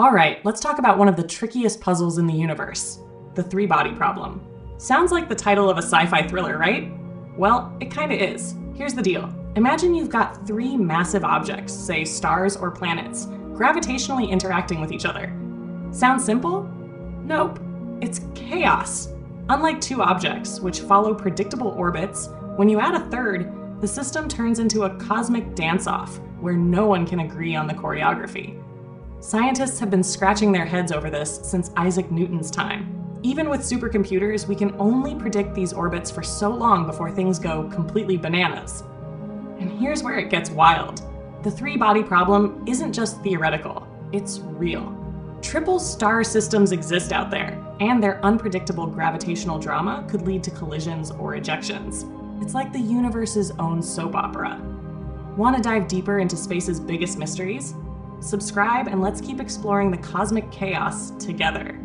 All right, let's talk about one of the trickiest puzzles in the universe the three body problem. Sounds like the title of a sci fi thriller, right? Well, it kinda is. Here's the deal Imagine you've got three massive objects, say stars or planets, gravitationally interacting with each other. Sounds simple? Nope. It's chaos. Unlike two objects, which follow predictable orbits, when you add a third, the system turns into a cosmic dance off where no one can agree on the choreography. Scientists have been scratching their heads over this since Isaac Newton's time. Even with supercomputers, we can only predict these orbits for so long before things go completely bananas. And here's where it gets wild the three body problem isn't just theoretical, it's real. Triple star systems exist out there, and their unpredictable gravitational drama could lead to collisions or ejections. It's like the universe's own soap opera. Want to dive deeper into space's biggest mysteries? Subscribe and let's keep exploring the cosmic chaos together.